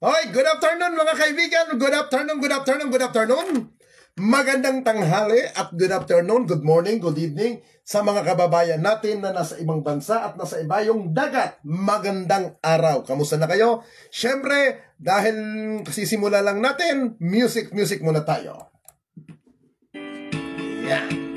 Hoy, good afternoon mga kaibigan. Good afternoon, good afternoon, good afternoon. Magandang tanghali at good afternoon, good morning, good evening sa mga kababayan natin na nasa ibang bansa at nasa iba yung dagat. Magandang araw. Kamusta na kayo? Siyempre, dahil kasisimula lang natin, music, music muna tayo. Yeah.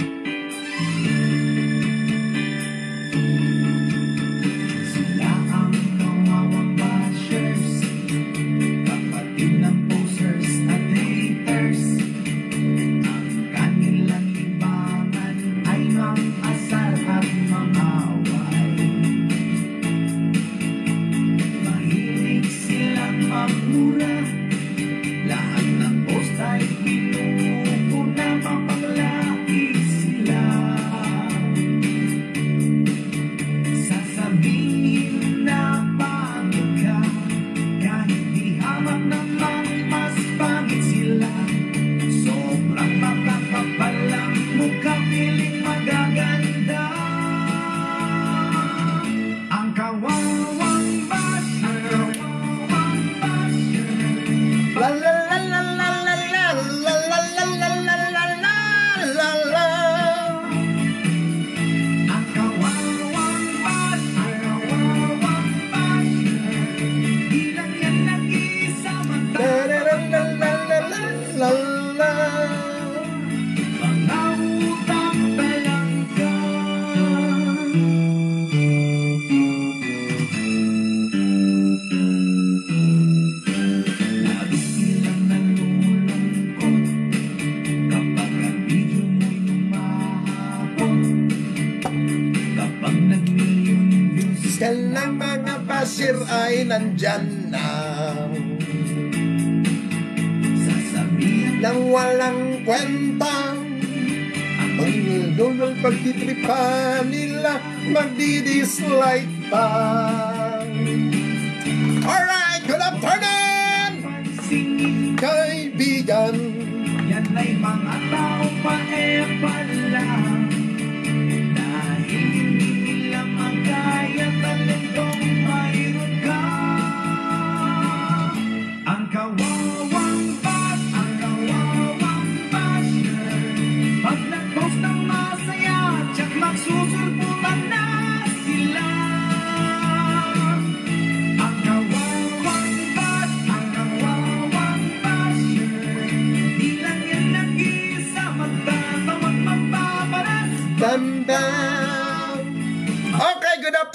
tay bằng ăn bao quanh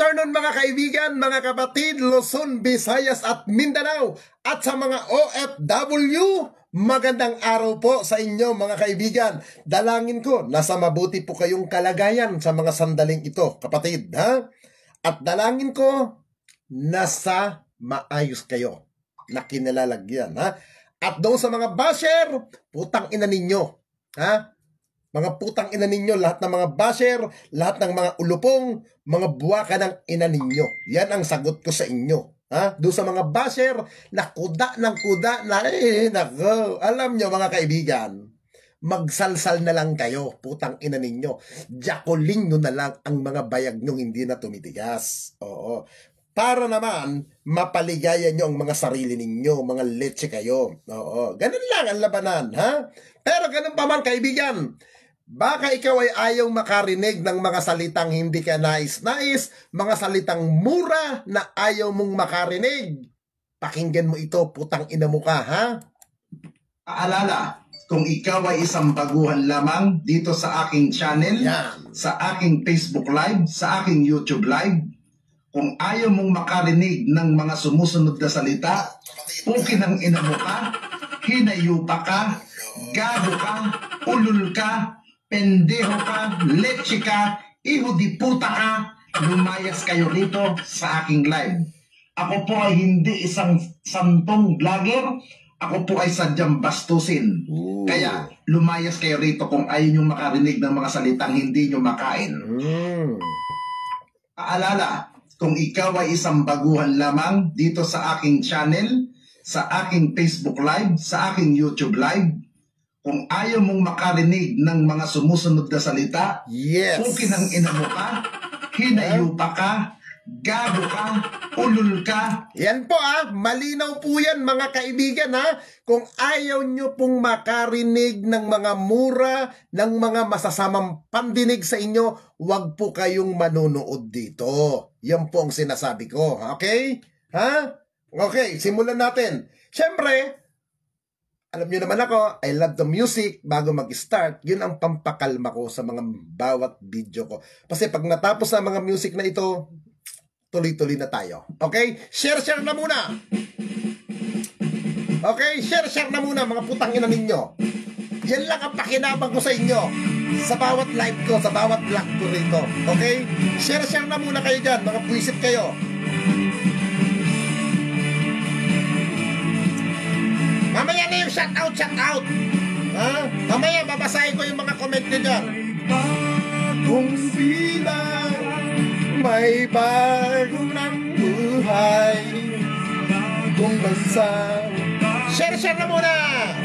afternoon mga kaibigan, mga kapatid, Luzon, Visayas at Mindanao at sa mga OFW, magandang araw po sa inyo mga kaibigan. Dalangin ko, nasa mabuti po kayong kalagayan sa mga sandaling ito, kapatid, ha? At dalangin ko, nasa maayos kayo na kinalalagyan, ha? At doon sa mga basher, putang ina ninyo, ha? Mga putang ina ninyo, lahat ng mga basher, lahat ng mga ulupong, mga buwaka ng ina ninyo. Yan ang sagot ko sa inyo. Ha? Doon sa mga basher na kuda ng kuda na eh, nako. Alam nyo mga kaibigan, magsalsal na lang kayo, putang ina ninyo. Jacoling nyo na lang ang mga bayag nyong hindi na tumitigas. Oo. Para naman, mapaligaya nyo ang mga sarili ninyo, mga leche kayo. Oo. Ganun lang ang labanan, ha? Pero ganun pa man, kaibigan. Baka ikaw ay ayaw makarinig ng mga salitang hindi ka nais-nais, mga salitang mura na ayaw mong makarinig. Pakinggan mo ito, putang ina mo ka, ha? Paalala, kung ikaw ay isang baguhan lamang dito sa aking channel, Yan. sa aking Facebook Live, sa aking YouTube Live, kung ayaw mong makarinig ng mga sumusunod na salita, pukin ang ina mo ka, hinayupa ka, gago ka, ulul ka, pendeho ka, leche ka, iho di puta ka, lumayas kayo rito sa aking live. Ako po ay hindi isang santong vlogger, ako po ay sadyang bastusin. Ooh. Kaya lumayas kayo rito kung ayaw nyo makarinig ng mga salitang hindi nyo makain. Mm. Paalala, kung ikaw ay isang baguhan lamang dito sa aking channel, sa aking Facebook Live, sa aking YouTube Live, kung ayaw mong makarinig ng mga sumusunod na salita, Yes. pukin ang ina mo ka, hinayupa ka, gago ka, ulul ka, Yan po ah, malinaw po yan mga kaibigan ha. Kung ayaw nyo pong makarinig ng mga mura, ng mga masasamang pandinig sa inyo, wag po kayong manonood dito. Yan po ang sinasabi ko, okay? Ha? Okay, simulan natin. Siyempre, alam niyo naman ako, I love the music bago mag-start. Yun ang pampakalma ko sa mga bawat video ko. Kasi pag natapos ang mga music na ito, tuloy-tuloy na tayo. Okay? Share-share na muna! Okay? Share-share na muna mga putang ina ninyo. Yan lang ang pakinabang ko sa inyo. Sa bawat live ko, sa bawat vlog ko rito. Okay? Share-share na muna kayo dyan. Mga puwisit kayo. Na yung shout out, shout out. Ha? Mamaya babasahin ko yung mga comment nyo dyan. Kung bilang may bagong ng buhay, bagong bansa. Share, share na muna!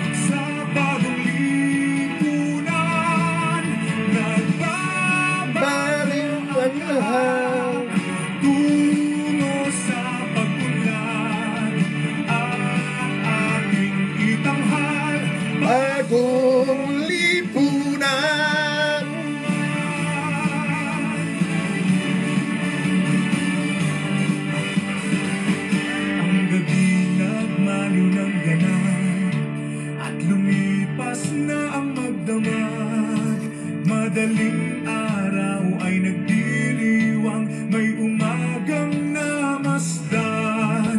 Madaling araw ay nagdiriwang May umagang namasdan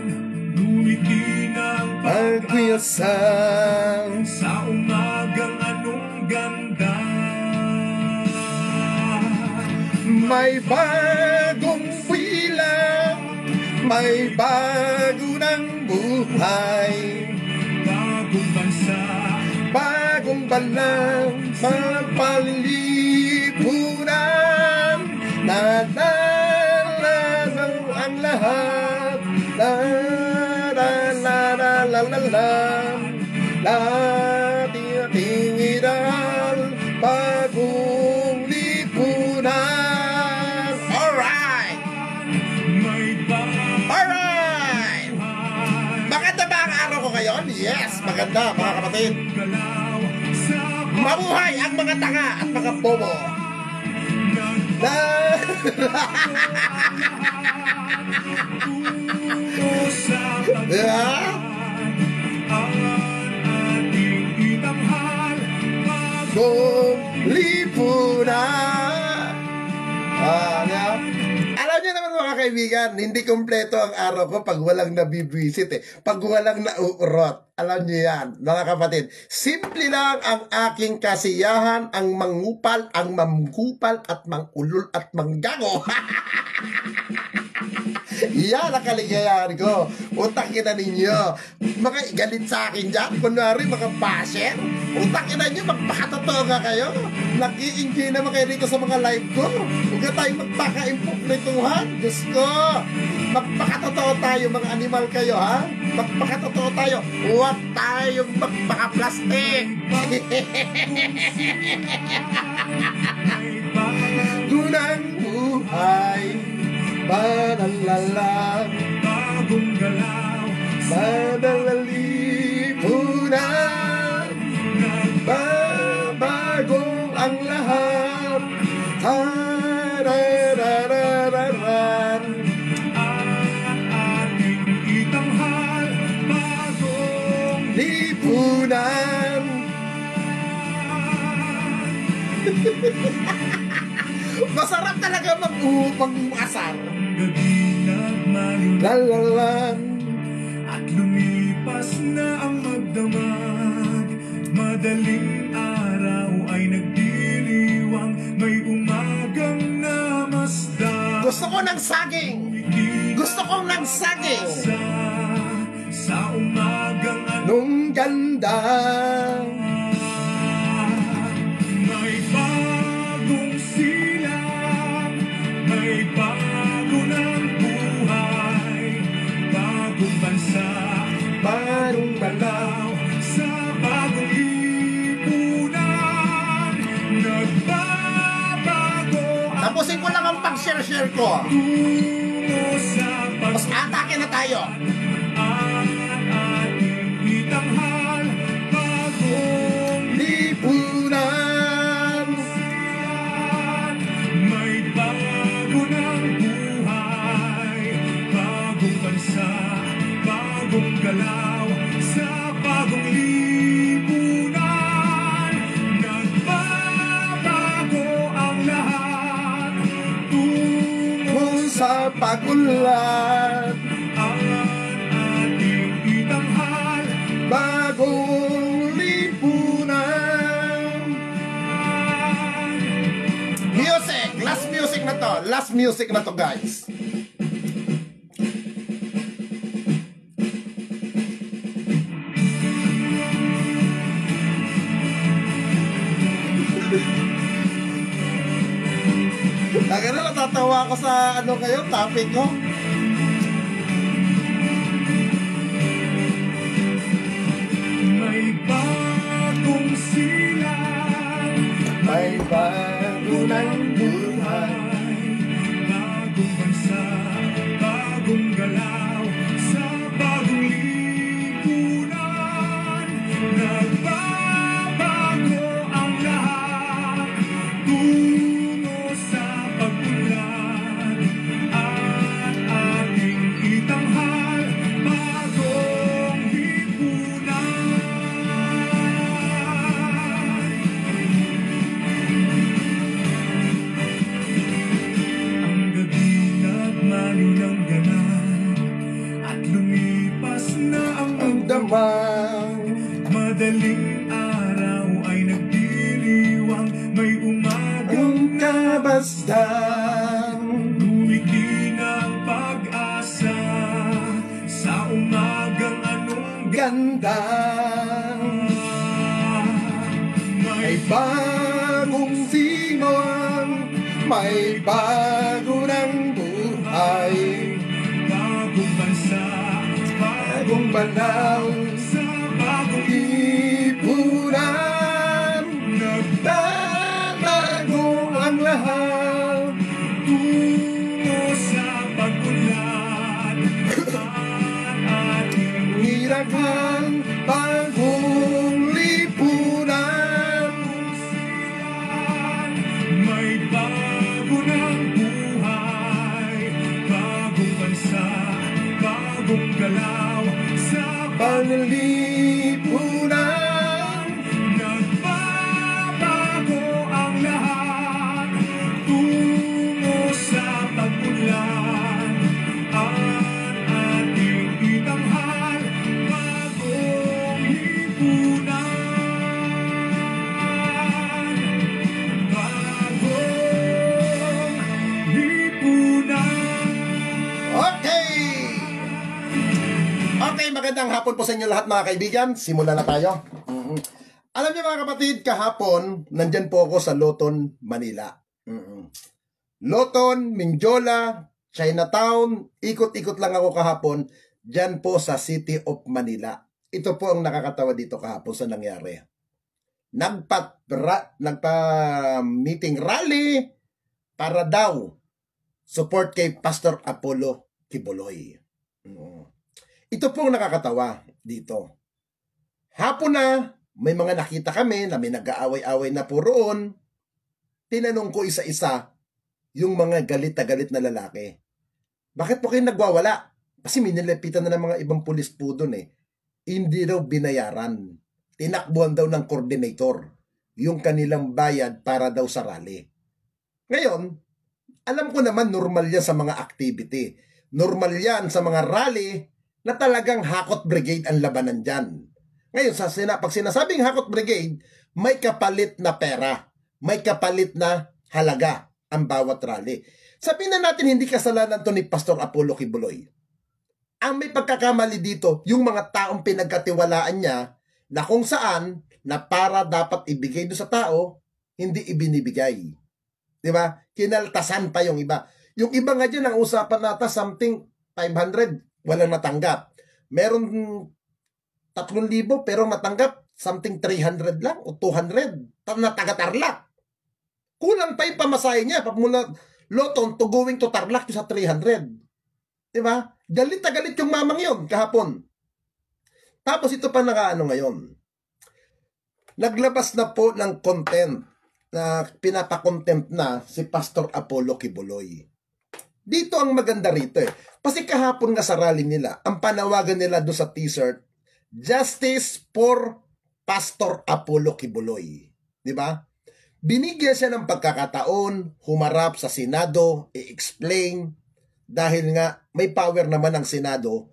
Ngumiti ng Pagkuyasan. sa umagang anong ganda May bagong bilang. May bago ng buhay. Bagong bansa Bagong balang mapalilipunan la la la la La ating ideal Bagong lipunan Alright! Alright! Maganda ba ang araw ko ngayon? Yes, maganda mga kapatid Mabuhay ang mga tanga at mga bobo. Na... pagtungo kaibigan, hindi kompleto ang araw ko pag walang nabibwisit eh. Pag walang nauurot. Alam niyo yan, mga kapatid. Simple lang ang aking kasiyahan, ang mangupal, ang mamgupal, at mangulol, at manggago. Yan ang kaligayahan ko. Utang ina ninyo. Mga galit sa akin dyan. Kunwari, mga basher. Utang ina nyo, magpakatotoo nga kayo. Nag-i-enjoy naman kayo rito sa mga live ko. Huwag na tayo magpaka-impok nituhan. Diyos ko. Magpakatotoo tayo, mga animal kayo, ha? Magpakatotoo tayo. Huwag tayong magpaka-plastic. Gunang buhay. Banalala. bagong galaw Madalalipunan Nagbabago ang lahat Tarararararan Ang ating itanghal Bagong Lipunan Masarap talaga mag-asar. Lalalan At lumipas na ang magdamag. Madaling araw ay nagdiriwang. May umagang namasdan Gusto ko ng saging. Gusto ko ng saging. Sa, sa umagang ano Nung ganda share-share ko. Mas atake na tayo. Pagunlad, ang ating itanghal bagong lipunan. Music! Last music na to. Last music na to, guys. Taga na natatawa ako sa ano kayo, topic ko. May bagong silang May bago may bago ng buhay, bagong bansa bagong banaw, Sa bagong Okay, magandang hapon po sa inyo lahat mga kaibigan. Simulan na tayo. Mhm. Alam niyo mga kapatid, kahapon, nandyan po ako sa Loton, Manila. Mhm. Loton, Minjola, Chinatown, ikot-ikot lang ako kahapon, dyan po sa City of Manila. Ito po ang nakakatawa dito kahapon sa nangyari. Nagpa, ra, nagpa meeting rally para daw support kay Pastor Apollo Kibuloy. Mm. Ito pong nakakatawa dito. Hapon na, may mga nakita kami na may nag-aaway-away na po roon. Tinanong ko isa-isa yung mga galit na galit na lalaki. Bakit po kayo nagwawala? Kasi minilipitan na ng mga ibang pulis po doon eh. Hindi daw binayaran. Tinakbuhan daw ng coordinator yung kanilang bayad para daw sa rally. Ngayon, alam ko naman normal yan sa mga activity. Normal yan sa mga rally na talagang hakot brigade ang labanan dyan. Ngayon, sa sina, pag sinasabing hakot brigade, may kapalit na pera. May kapalit na halaga ang bawat rally. Sabihin na natin hindi kasalanan to ni Pastor Apollo Kibuloy. Ang may pagkakamali dito, yung mga taong pinagkatiwalaan niya na kung saan na para dapat ibigay do sa tao, hindi ibinibigay. Di ba? Kinaltasan pa yung iba. Yung iba nga dyan, ang usapan nata something 500, walang natanggap. Meron 3,000 pero matanggap something 300 lang o 200 ta- na taga-tarlak. Kulang pa yung pamasahe niya pag mula Loton to going to Tarlac sa 300. Di ba? Galit na galit yung mamang yon kahapon. Tapos ito pa nakaano ngayon. Naglabas na po ng content na pinapakontempt na si Pastor Apollo Kibuloy. Dito ang maganda rito eh. Kasi kahapon nga sa rally nila, ang panawagan nila doon sa t-shirt, Justice for Pastor Apollo Kibuloy. Di ba? Binigyan siya ng pagkakataon, humarap sa Senado, i-explain, dahil nga may power naman ang Senado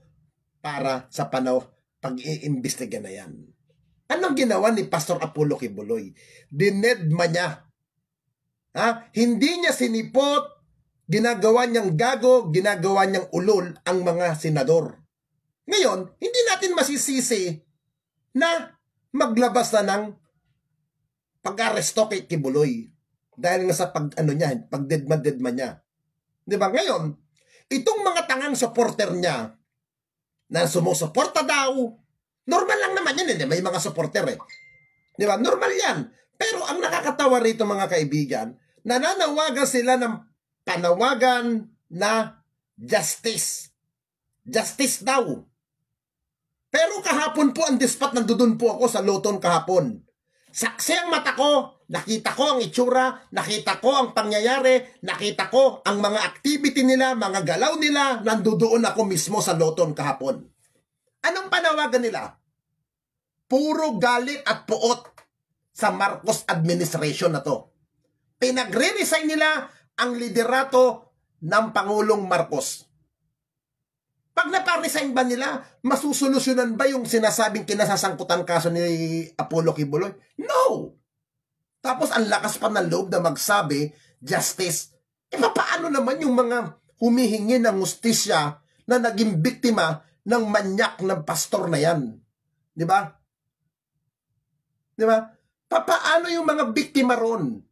para sa panaw pag-iimbestiga na yan. Anong ginawa ni Pastor Apollo Kibuloy? Dinedma niya. Ha? Hindi niya sinipot, ginagawa niyang gago, ginagawa niyang ulol ang mga senador. Ngayon, hindi natin masisisi na maglabas na ng pag-aresto kay Kibuloy. Dahil nga sa pag, ano niya, pag-deadma-deadma niya. Di ba? Ngayon, itong mga tangang supporter niya, na sumusuporta daw, normal lang naman yan, hindi? May mga supporter eh. Di ba? Normal yan. Pero ang nakakatawa rito mga kaibigan, nananawagan sila ng panawagan na justice. Justice daw. Pero kahapon po ang dispat nandun po ako sa Loton kahapon. Saksi ang mata ko, nakita ko ang itsura, nakita ko ang pangyayari, nakita ko ang mga activity nila, mga galaw nila, nandoon ako mismo sa Loton kahapon. Anong panawagan nila? Puro galit at puot sa Marcos administration na to. Pinagre-resign nila ang liderato ng Pangulong Marcos. Pag naparesign ba nila, masusolusyonan ba yung sinasabing kinasasangkutan kaso ni Apollo Kibuloy? No! Tapos ang lakas pa ng loob na magsabi, justice. E paano naman yung mga humihingi ng justisya na naging biktima ng manyak ng pastor na yan? Di ba? Di ba? Papaano yung mga biktima ron?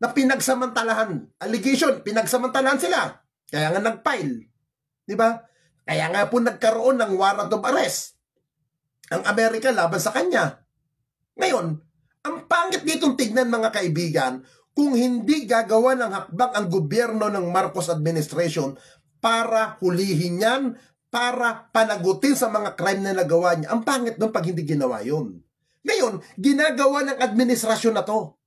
Na pinagsamantalahan. Allegation, pinagsamantalahan sila. Kaya nga nag-file. Di ba? Kaya nga po nagkaroon ng warrant of arrest. Ang Amerika laban sa kanya. Ngayon, ang pangit ditong tignan mga kaibigan, kung hindi gagawa ng hakbang ang gobyerno ng Marcos administration para hulihin yan, para panagutin sa mga crime na nagawa niya. Ang pangit doon pag hindi ginawa yun. Ngayon, ginagawa ng administrasyon na to.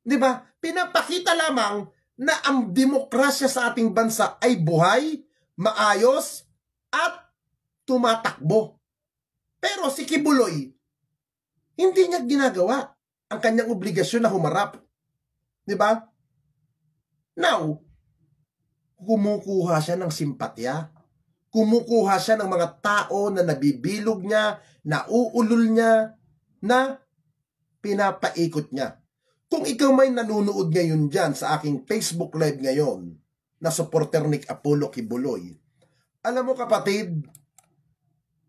Di ba? Pinapakita lamang na ang demokrasya sa ating bansa ay buhay, maayos, at tumatakbo. Pero si Kibuloy, hindi niya ginagawa ang kanyang obligasyon na humarap. Di ba? Now, kumukuha siya ng simpatya. Kumukuha siya ng mga tao na nabibilog niya, nauulol niya, na pinapaikot niya. Kung ikaw may nanonood ngayon dyan sa aking Facebook Live ngayon, na supporter ni Apollo Kibuloy. Alam mo kapatid,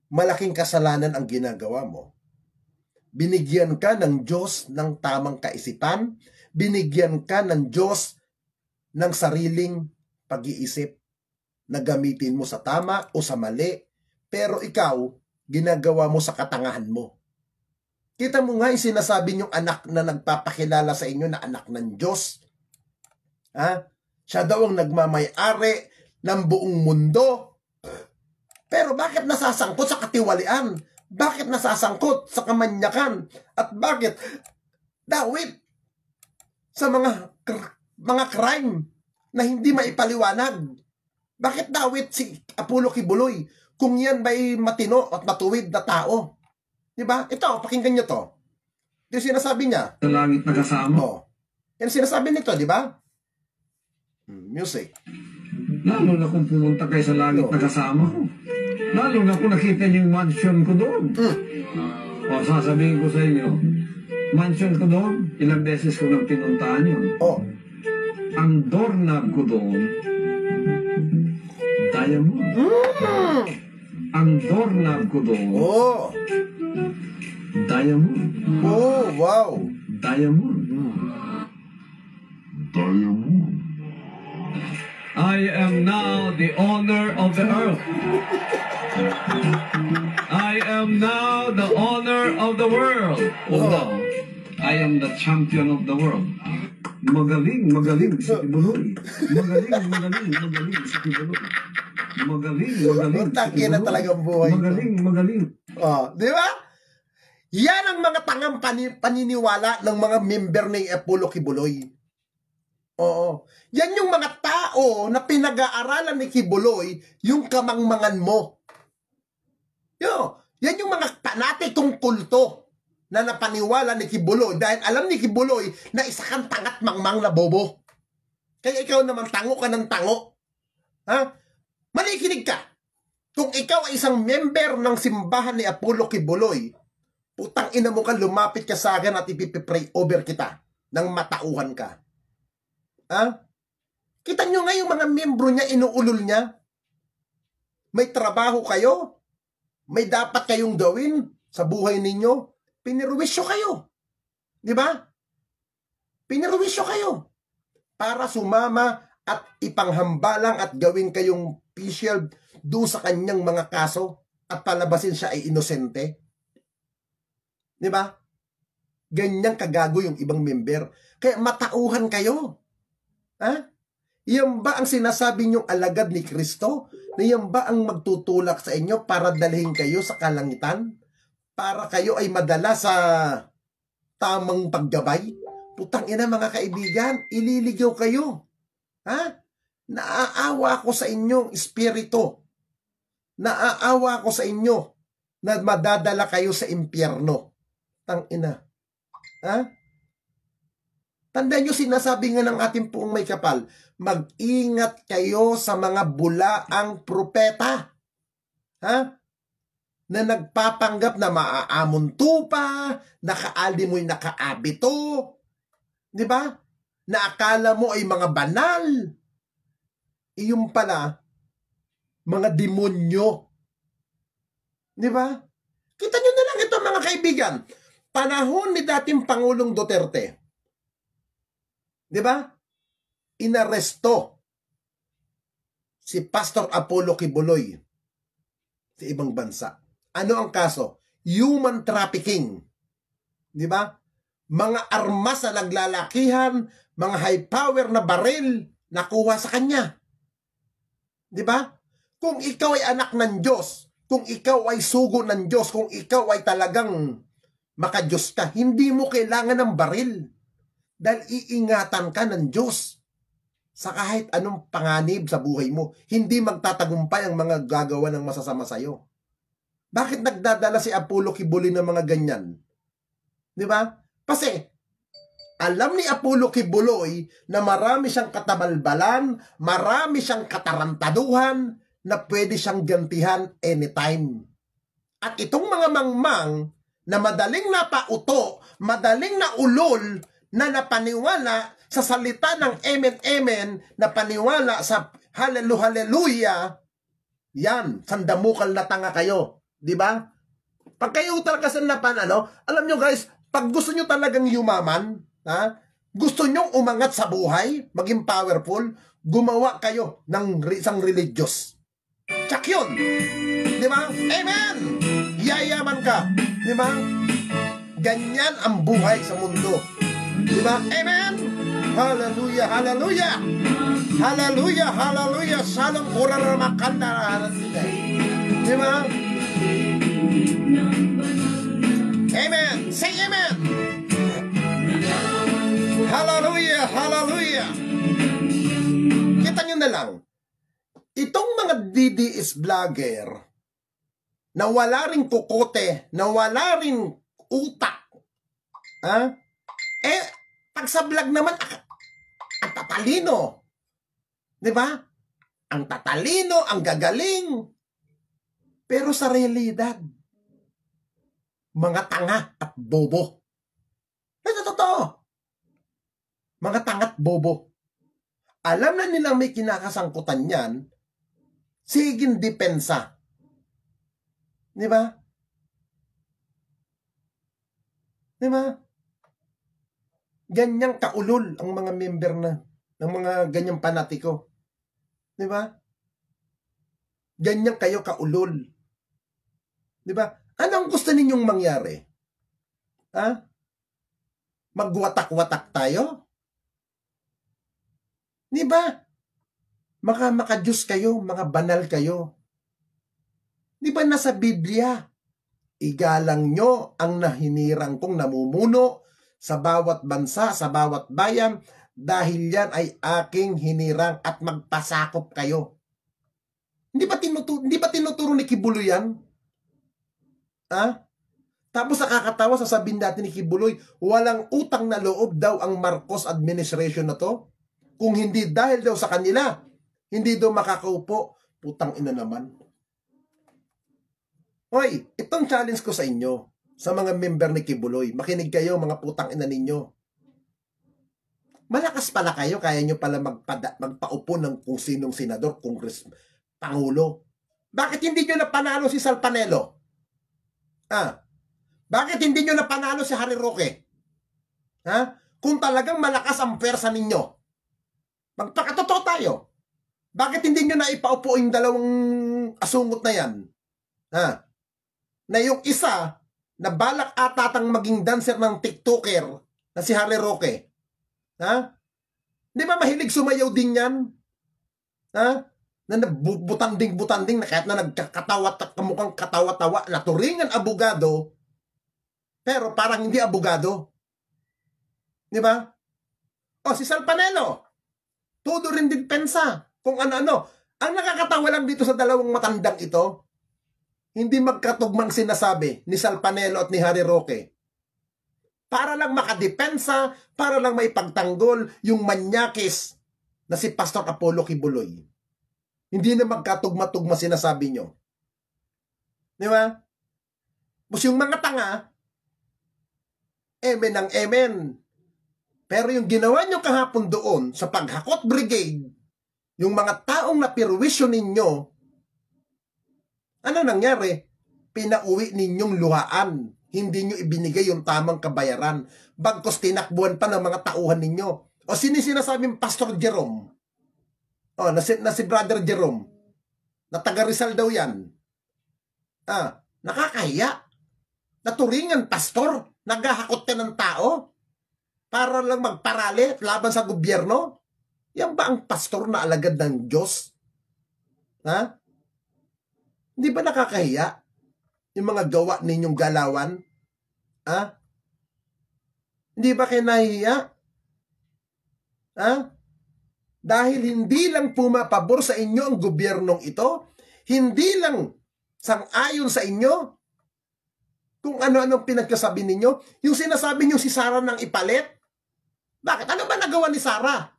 malaking kasalanan ang ginagawa mo. Binigyan ka ng Diyos ng tamang kaisipan, binigyan ka ng Diyos ng sariling pag-iisip na gamitin mo sa tama o sa mali, pero ikaw, ginagawa mo sa katangahan mo. Kita mo nga yung sinasabi niyong anak na nagpapakilala sa inyo na anak ng Diyos. Ha? Siya daw ang nagmamayari ng buong mundo. Pero bakit nasasangkot sa katiwalian? Bakit nasasangkot sa kamanyakan? At bakit dawit sa mga mga crime na hindi maipaliwanag? Bakit dawit si Apollo Kibuloy kung yan ba'y matino at matuwid na tao? Di ba? Ito, pakinggan nyo to. Ito yung sinasabi niya. Sa langit na kasama. Oh. Yan sinasabi nito, di ba? Hmm, music. Lalo na kung pumunta kayo sa langit na kasama ko. Lalo na kung nakita niyo yung mansion ko doon. Mm. O sasabihin ko sa inyo, mansion ko doon, ilang beses ko nang pinuntahan yun. Oh. Ang doorknob ko doon, diamond. Mm. Ang doorknob ko doon, Oh. Diamond. Oh, wow. Diamond. Diamond. I am now the owner of the earth. I am now the owner of the world. Oh, no. I am the champion of the world. Magaling, magaling si Tibuloy. Magaling, magaling, magaling si Tibuloy. Magaling, magaling si Utang ina Tibuloy. talagang buhay ko. Magaling, magaling. Oh, ah, di ba? Yan ang mga tangang pani- paniniwala ng mga member ng Apollo Kibuloy. Oo. Yan yung mga tao na pinag-aaralan ni Kibuloy, yung kamangmangan mo. Yo, yan yung mga panatikong kulto na napaniwala ni Kibuloy dahil alam ni Kibuloy na isa kang tangat mangmang na bobo. Kaya ikaw naman tango ka ng tango. Ha? Malikinig ka. Kung ikaw ay isang member ng simbahan ni Apollo Kibuloy, putang ina mo ka, lumapit ka sa akin at ipipipray over kita nang matauhan ka. Ha? Kita nyo nga yung mga membro niya, inuulol niya. May trabaho kayo. May dapat kayong gawin sa buhay ninyo. Pinirwisyo kayo. Di ba? Pinirwisyo kayo. Para sumama at ipanghambalang at gawin kayong official doon sa kanyang mga kaso at palabasin siya ay inosente. Di ba? Ganyang kagago yung ibang member. Kaya matauhan kayo. Ha? Yan ba ang sinasabi niyong alagad ni Kristo? Na yan ba ang magtutulak sa inyo para dalhin kayo sa kalangitan? Para kayo ay madala sa tamang paggabay? Putang ina mga kaibigan, ililigaw kayo. Ha? Naaawa ako sa inyong espiritu. Naaawa ako sa inyo na madadala kayo sa impyerno. Tang ina. Ha? Tandaan nyo, sinasabi nga ng ating puong may kapal, mag-ingat kayo sa mga bulaang propeta. Ha? Na nagpapanggap na maaamon tupa, nakaaldi mo'y nakaabito. Di ba? Na akala mo ay mga banal. Iyong pala, mga demonyo. Di ba? Kita nyo na lang ito mga kaibigan. Panahon ni dating Pangulong Duterte. Di ba? Inaresto si Pastor Apollo Kibuloy sa ibang bansa. Ano ang kaso? Human trafficking. Di ba? Mga armas na naglalakihan, mga high power na baril nakuha sa kanya. Di ba? Kung ikaw ay anak ng Diyos, kung ikaw ay sugo ng Diyos, kung ikaw ay talagang makadiyos ka, hindi mo kailangan ng baril. Dahil iingatan ka ng Diyos sa kahit anong panganib sa buhay mo. Hindi magtatagumpay ang mga gagawa ng masasama sa'yo. Bakit nagdadala si Apollo Kibuli ng mga ganyan? Di ba? Kasi, alam ni Apollo Kibuloy na marami siyang katabalbalan, marami siyang katarantaduhan, na pwede siyang gantihan anytime. At itong mga mangmang na madaling napauto, madaling naulol, na napaniwala sa salita ng amen-amen, na paniwala sa hallelujah, yan, sandamukal na tanga kayo. Di ba? Pag kayo talaga sa napan, ano, alam nyo guys, pag gusto nyo talagang yumaman, ha, gusto nyo umangat sa buhay, maging powerful, gumawa kayo ng isang religious. Tsak yun. Di ba? Amen! Yayaman ka. Di ba? Ganyan ang buhay sa mundo. Di ba? Amen! Hallelujah! Hallelujah! Hallelujah! Hallelujah! Shalom kuraramakanda. Di ba? Amen! Say amen! Hallelujah! Hallelujah! Kita nyo na lang, itong mga DDS vlogger na wala rin kukote, na wala rin utak, ha? Eh, pag sa vlog naman, ang tatalino. Di ba? Ang tatalino, ang gagaling. Pero sa realidad, mga tanga at bobo. Ito totoo. Mga tanga at bobo. Alam na nilang may kinakasangkutan yan, siging depensa. Di ba? Di ba? Ganyang kaulol ang mga member na ng mga ganyang panatiko. Di ba? Ganyan kayo kaulol. Di ba? Ano ang gusto ninyong mangyari? Ha? Magwatak-watak tayo? Di ba? Maka makajus kayo, mga banal kayo. Di ba nasa Biblia? Igalang nyo ang nahinirang kong namumuno sa bawat bansa, sa bawat bayan, dahil yan ay aking hinirang at magpasakop kayo. Hindi ba, tinutu- hindi ba tinuturo ni Kibuloy yan? Ha? Tapos nakakatawa, sasabihin natin ni Kibuloy, walang utang na loob daw ang Marcos administration na to. Kung hindi dahil daw sa kanila, hindi daw makakaupo, putang ina naman. Hoy, itong challenge ko sa inyo, sa mga member ni Kibuloy, makinig kayo mga putang ina ninyo. Malakas pala kayo, kaya nyo pala magpada, magpaupo ng kung sinong senador, kongres, pangulo. Bakit hindi nyo napanalo si Salpanelo? Ah, bakit hindi nyo napanalo si Harry Roque? Ha? Kung talagang malakas ang pwersa ninyo, magpakatotoo tayo. Bakit hindi nyo naipaupo yung dalawang asungot na yan? Ha? Na yung isa, na balak atatang maging dancer ng TikToker na si Harry Roque. Ha? Di ba mahilig sumayaw din yan? Ha? Na butanding-butanding na kahit na nagkakatawa kamukhang katawa-tawa na turingan abogado pero parang hindi abogado. Di ba? O si Salpanelo, todo rin din pensa kung ano-ano. Ang nakakatawa lang dito sa dalawang matandang ito, hindi magkatugmang sinasabi ni Salpanelo at ni Harry Roque. Para lang makadepensa, para lang maipagtanggol yung manyakis na si Pastor Apollo Kibuloy. Hindi na magkatugma-tugma sinasabi nyo. Di ba? Bus yung mga tanga, emen ang emen. Pero yung ginawa nyo kahapon doon sa paghakot brigade, yung mga taong napirwisyo ninyo, ano nangyari? Pinauwi ninyong luhaan. Hindi nyo ibinigay yung tamang kabayaran. Bagkos tinakbuhan pa ng mga tauhan ninyo. O sino sinasabing Pastor Jerome? O, na si, na si Brother Jerome. Na taga Rizal daw yan. Ah, nakakahiya. Naturingan, pastor. Naghahakot ka ng tao. Para lang magparali laban sa gobyerno. Yan ba ang pastor na alagad ng Diyos? Ha? Hindi ba nakakahiya? Yung mga gawa ninyong galawan? Ha? Hindi ba kayo nahihiya? Ha? Dahil hindi lang pumapabor sa inyo ang gobyernong ito, hindi lang sang-ayon sa inyo, kung ano-anong pinagkasabi ninyo, yung sinasabi niyo si Sarah nang ipalit, bakit? Ano ba nagawa ni Sarah?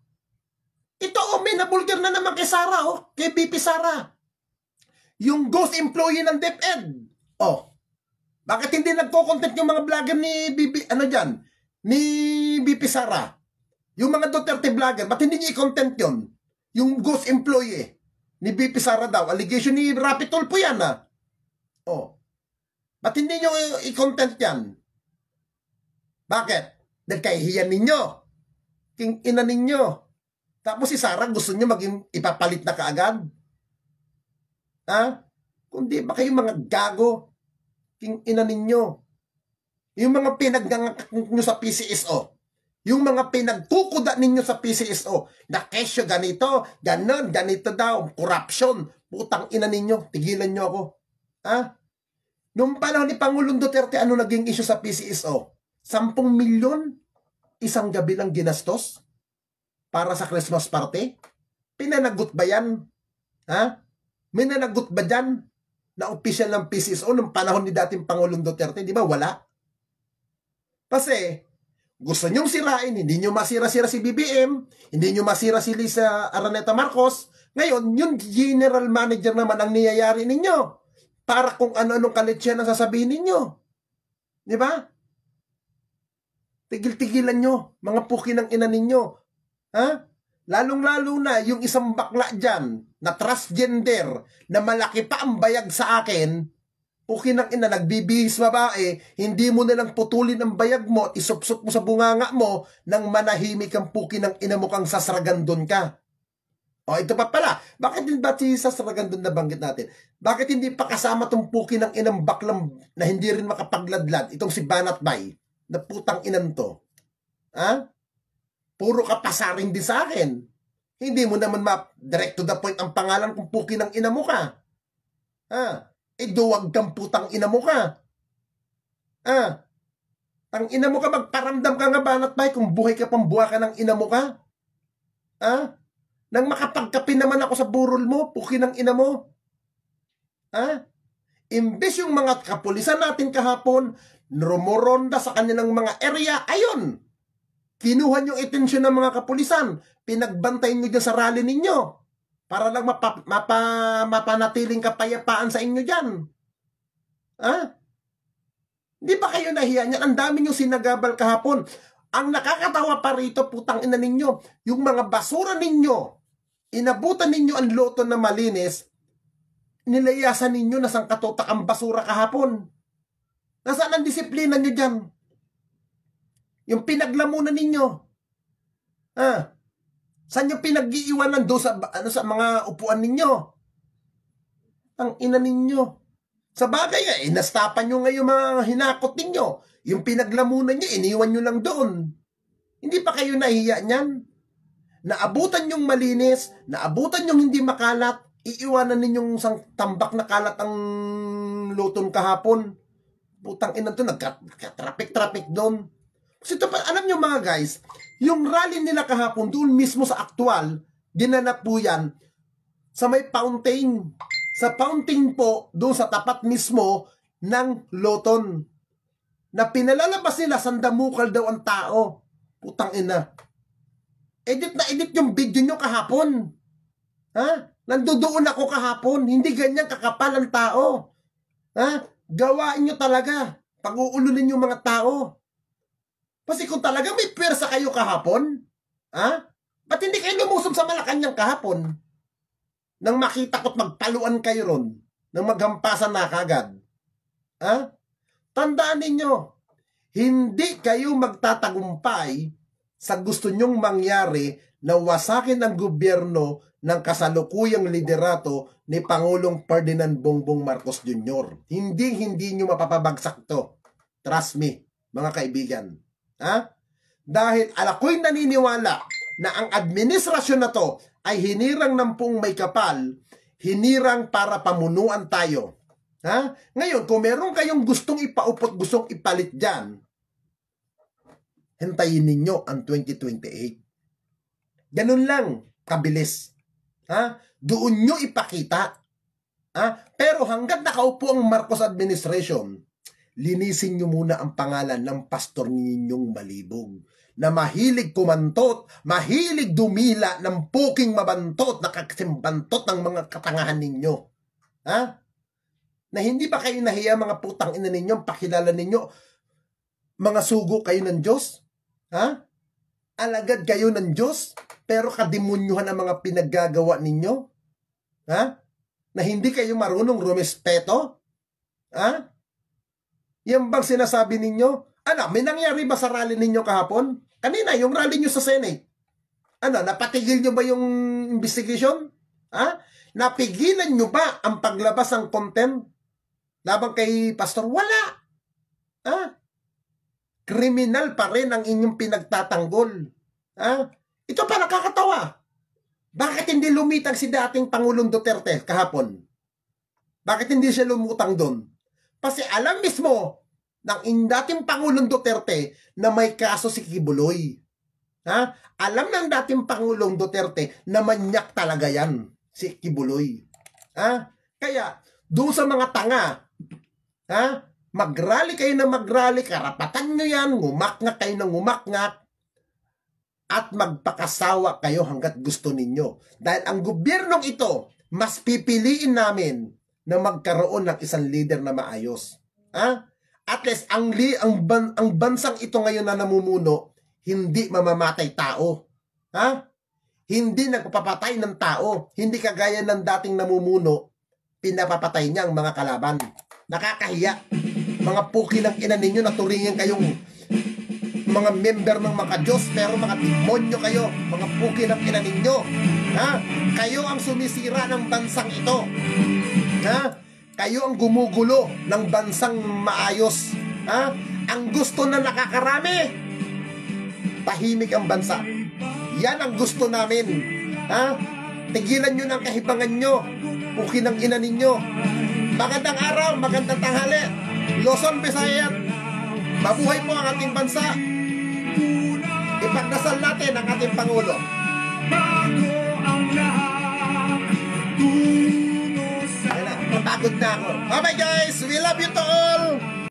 Ito, oh, may nabulgar na naman kay Sarah, oh, kay BP Sarah. Yung ghost employee ng DepEd. Oh, bakit hindi nagko-content yung mga vlogger ni BP, ano dyan, ni BP Sara? Yung mga Duterte vlogger, ba't hindi niyo i-content yun? Yung ghost employee ni BP Sara daw, allegation ni Rapi Tulfo yan ah. Oh. Ba't hindi niyo i-content yan? Bakit? Dahil kahihiyan ninyo. King ina ninyo. Tapos si Sarah gusto niyo maging ipapalit na kaagad. Ha? Kundi ba kayo mga gago? King ina ninyo. Yung mga pinagngangak nyo sa PCSO. Yung mga pinagkukuda ninyo sa PCSO. Na kesyo ganito, ganon, ganito daw, corruption. Putang ina ninyo, tigilan nyo ako. Ha? Noong panahon ni Pangulong Duterte, ano naging issue sa PCSO? Sampung milyon? Isang gabi lang ginastos? Para sa Christmas party? Pinanagot ba yan? Ha? May nanagot ba dyan na opisyal ng PCSO noong panahon ni dating Pangulong Duterte? Di ba wala? Kasi gusto nyong sirain, hindi nyo masira-sira si BBM, hindi nyo masira si Lisa Araneta Marcos. Ngayon, yung general manager naman ang niyayari ninyo para kung ano-anong kalitsyan ang sasabihin ninyo. Di ba? Tigil-tigilan nyo, mga puki ng ina ninyo. Ha? Lalong-lalo na yung isang bakla dyan na transgender na malaki pa ang bayag sa akin, puki ng ina, nagbibihis babae, hindi mo nalang putulin ang bayag mo at isupsop mo sa bunganga mo nang manahimik ang puki ng ina mo kang sasragandon ka. O ito pa pala, bakit din ba si sasragandon na banggit natin? Bakit hindi pa kasama tong puki ng inang baklam na hindi rin makapagladlad, itong si Banat Bay, na putang inan to? Ha? Puro ka pasaring din sa akin. Hindi mo naman ma direct to the point ang pangalan kung puki ng ina mo ka. Ah, eh duwag kang putang ina mo ka. Ah, ang ina mo ka, magparamdam ka nga banat bay kung buhay ka pang buha ka ng ina mo ka. Ah, nang makapagkapi naman ako sa burol mo, puki ng ina mo. Ah, imbes yung mga kapulisan natin kahapon, rumoronda sa kanilang mga area, ayon, kinuha yung atensyon ng mga kapulisan, pinagbantayin nyo dyan sa rally ninyo, para lang mapa, mapa, mapanatiling kapayapaan sa inyo dyan. Ah? Di ba kayo nahiya niyan? Ang dami nyo sinagabal kahapon. Ang nakakatawa pa rito, putang ina ninyo, yung mga basura ninyo, inabutan ninyo ang loto na malinis, nilayasan ninyo na sang katotak ang basura kahapon. Nasaan ang disiplina nyo dyan? Yung pinaglamunan ninyo. Ah, saan yung pinag-iiwanan do sa, ano, sa mga upuan ninyo? Ang ina ninyo. Sa bagay, eh, inastapan nyo ngayon mga hinakot ninyo. Yung pinaglamunan nyo, iniwan nyo lang doon. Hindi pa kayo nahiya niyan? Naabutan yung malinis, naabutan yung hindi makalat, iiwanan ninyong isang tambak na kalat ang luton kahapon. Putang ina to, nagka-traffic-traffic doon. Kasi ito pa, alam nyo mga guys, yung rally nila kahapon doon mismo sa aktual, ginanap po yan sa may fountain. Sa fountain po, doon sa tapat mismo ng Loton. Na pinalalabas nila, sandamukal daw ang tao. Putang ina. Edit na edit yung video nyo kahapon. Ha? Nandoon ako kahapon. Hindi ganyan kakapal ang tao. Ha? Gawain nyo talaga. Pag-uululin yung mga tao. Kasi kung talaga may pwersa kayo kahapon, ha? Ba't hindi kayo lumusob sa Malacanang kahapon? Nang makita ko't magpaluan kayo ron, nang maghampasan na kagad. Ha? Tandaan ninyo, hindi kayo magtatagumpay sa gusto nyong mangyari na wasakin ang gobyerno ng kasalukuyang liderato ni Pangulong Ferdinand Bongbong Marcos Jr. Hindi, hindi nyo mapapabagsak to. Trust me, mga kaibigan. Ha? Dahil alako'y naniniwala na ang administrasyon na to ay hinirang ng pong may kapal, hinirang para pamunuan tayo. Ha? Ngayon, kung meron kayong gustong ipaupot, gustong ipalit dyan, hintayin ninyo ang 2028. Ganun lang, kabilis. Ha? Doon nyo ipakita. Ha? Pero hanggat nakaupo ang Marcos administration, linisin nyo muna ang pangalan ng pastor ninyong malibog na mahilig kumantot, mahilig dumila ng puking mabantot, nakaksimbantot ng mga katangahan ninyo. Ha? Na hindi ba kayo nahiya mga putang ina ninyo, pakilala ninyo, mga sugo kayo ng Diyos? Ha? Alagad kayo ng Diyos, pero kadimunyuhan ang mga pinaggagawa ninyo? Ha? Na hindi kayo marunong rumespeto? Ha? Yan bang sinasabi ninyo? Ano, may nangyari ba sa rally ninyo kahapon? Kanina, yung rally nyo sa Senate. Ano, napatigil nyo ba yung investigation? Ha? Napigilan nyo ba ang paglabas ng content labang kay Pastor? Wala. Ha? Kriminal pa rin ang inyong pinagtatanggol. Ha? Ito pa nakakatawa. Bakit hindi lumitang si dating Pangulong Duterte kahapon? Bakit hindi siya lumutang doon? Kasi alam mismo ng dating Pangulong Duterte na may kaso si Kibuloy. Ha? Alam ng dating Pangulong Duterte na manyak talaga yan, si Kibuloy. Ha? Kaya, doon sa mga tanga, ha? Magrally kayo na magrally, karapatan nyo yan, ngumakngak kayo ng ngumakngak, at magpakasawa kayo hanggat gusto ninyo. Dahil ang gobyernong ito, mas pipiliin namin na magkaroon ng isang leader na maayos. Ha? At least ang li, ang, ban, ang bansang ito ngayon na namumuno, hindi mamamatay tao. Ha? Hindi nagpapatay ng tao. Hindi kagaya ng dating namumuno, pinapapatay niya ang mga kalaban. Nakakahiya. Mga puki ng ina ninyo na turingin kayong mga member ng mga Diyos pero mga demonyo kayo, mga puki ng ina ninyo. Ha? Kayo ang sumisira ng bansang ito. Ha? Kayo ang gumugulo ng bansang maayos. Ha? Ang gusto na nakakarami, tahimik ang bansa. Yan ang gusto namin. Ha? Tigilan nyo ng kahibangan nyo. Pukin ng ina ninyo. Magandang araw, magandang tanghali. Luzon, Visayas. Mabuhay po ang ating bansa. Ipagdasal natin ang ating Pangulo. Ayun na, ako. Okay guys, we love you to all.